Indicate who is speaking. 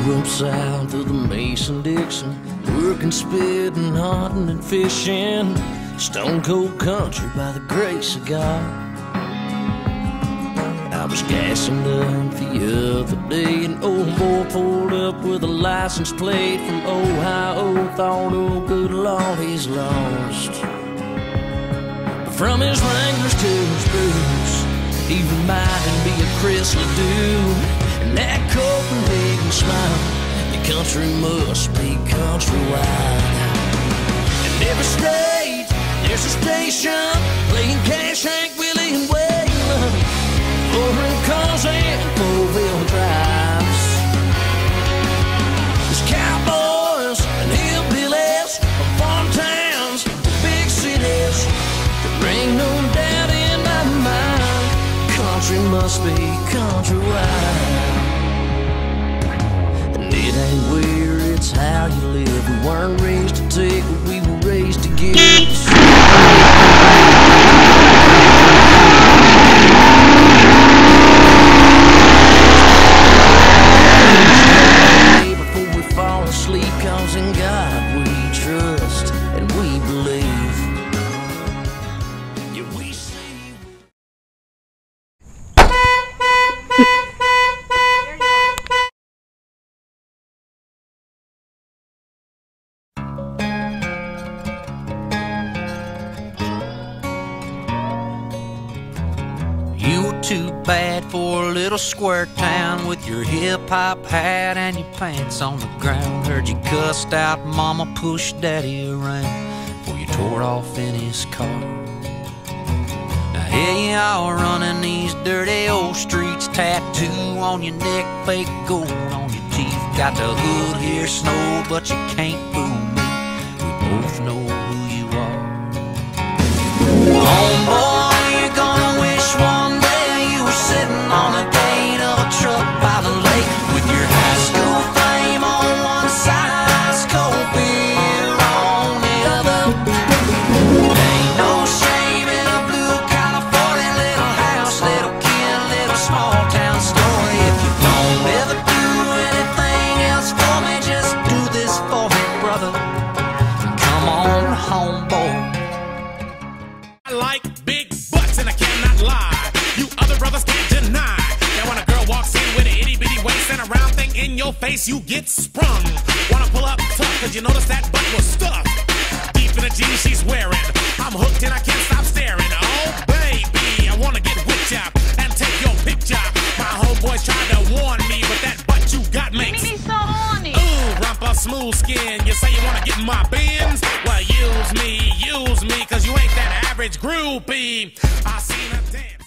Speaker 1: Up south of the Mason Dixon, working, spitting, hunting, and fishing. Stone cold country by the grace of God. I was gassing up the other day, an old boy pulled up with a license plate from Ohio. Thought, oh, good Lord, he's lost. but From his Wranglers to his boots, he reminded me of Chris Ledoux. And that country must be countrywide. In every state, there's a station playing Cash, Hank, Willie, and Waylon. Foreign cars and four-wheel drives. There's cowboys and hillbillies from farm towns to big cities. There ain't no doubt in my mind, country must be countrywide. Fall cause in God we trust and we believe. You were too bad for a little square town with your hip hop hat and your pants on the ground. Heard you cussed out mama, pushed daddy around before you tore off in his car. Now here you are running these dirty old streets, tattoo on your neck, fake gold on your teeth. Got the hood here, snow, but you can't fool me. We both know on home, boy.
Speaker 2: I like big butts and I cannot lie. You other brothers can't deny that when a girl walks in with an itty bitty waist and a round thing in your face, you get sprung. Wanna pull up tough cause you notice that butt was stuffed. Deep in the jeans she's wearing. I'm hooked and I can't stop staring. Oh baby, I wanna get whipped up and take your picture. My homeboys tried to warn me, but that butt you got makes
Speaker 3: me so horny.
Speaker 2: Ooh, rumpa smooth skin. You say you wanna get in my Benz? Groupie. I seen a dance.